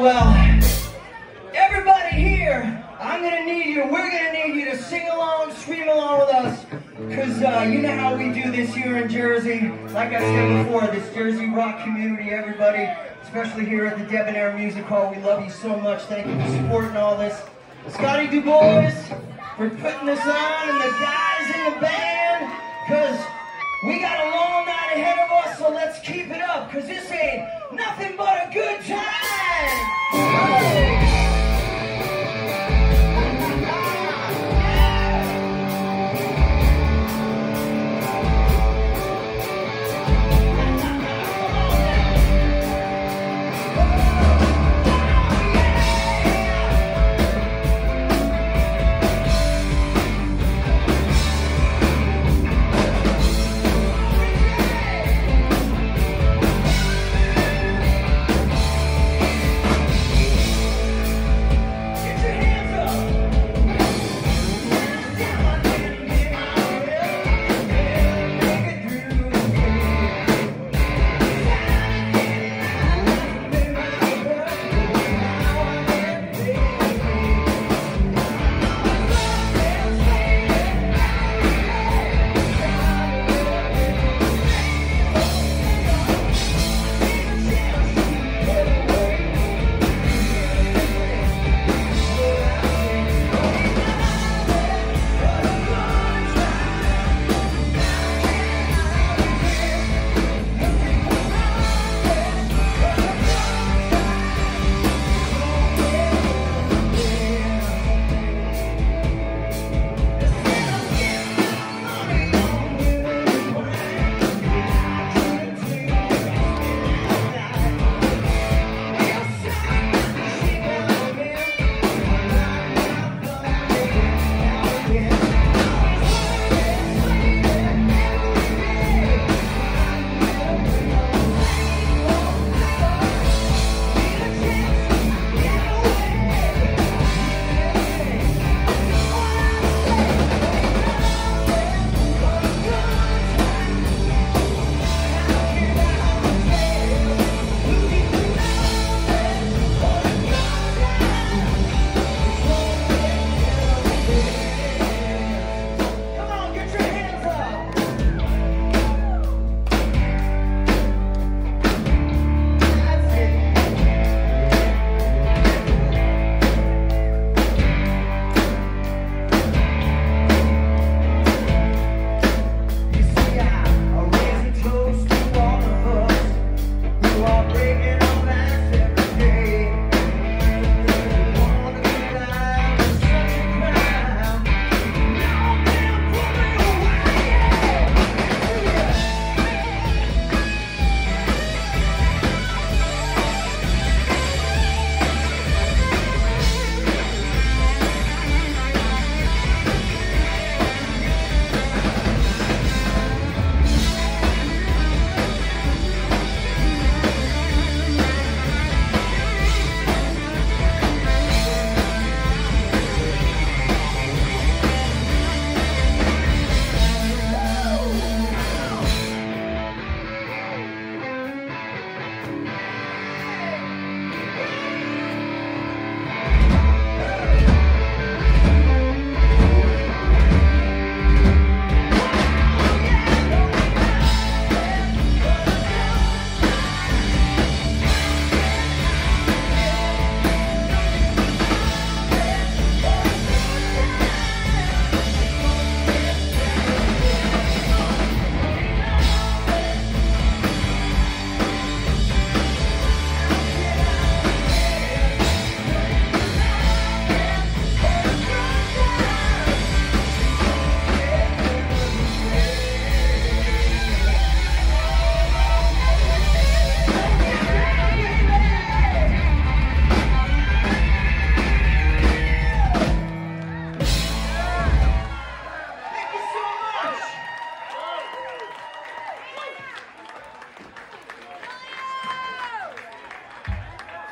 Well, everybody here, I'm gonna need you, we're gonna need you to sing along, scream along with us, because uh, you know how we do this here in Jersey. Like I said before, this Jersey rock community, everybody, especially here at the Debonair Music Hall, we love you so much. Thank you for supporting all this. Scotty Du Bois for putting this on, and the guys in the band, because we got a long night ahead of us, so let's keep it up, because this ain't nothing but a good time.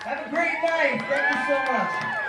Have a great night. Thank you so much.